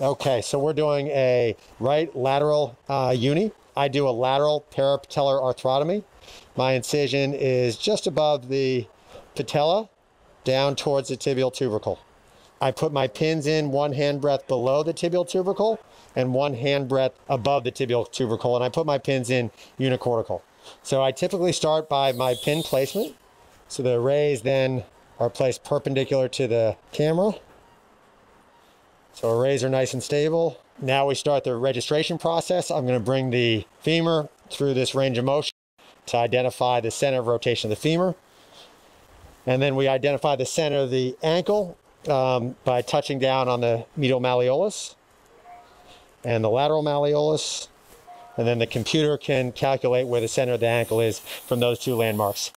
Okay, so we're doing a right lateral uh, uni. I do a lateral parapatellar arthrotomy. My incision is just above the patella down towards the tibial tubercle. I put my pins in one hand breadth below the tibial tubercle and one hand breadth above the tibial tubercle, and I put my pins in unicortical. So I typically start by my pin placement. So the arrays then are placed perpendicular to the camera. So arrays are nice and stable. Now we start the registration process. I'm going to bring the femur through this range of motion to identify the center of rotation of the femur. And then we identify the center of the ankle um, by touching down on the medial malleolus and the lateral malleolus. And then the computer can calculate where the center of the ankle is from those two landmarks.